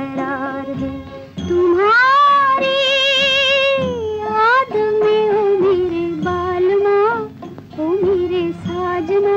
करार है। तुम्हारी याद में ओ मेरे बालमा ओ मेरे साजना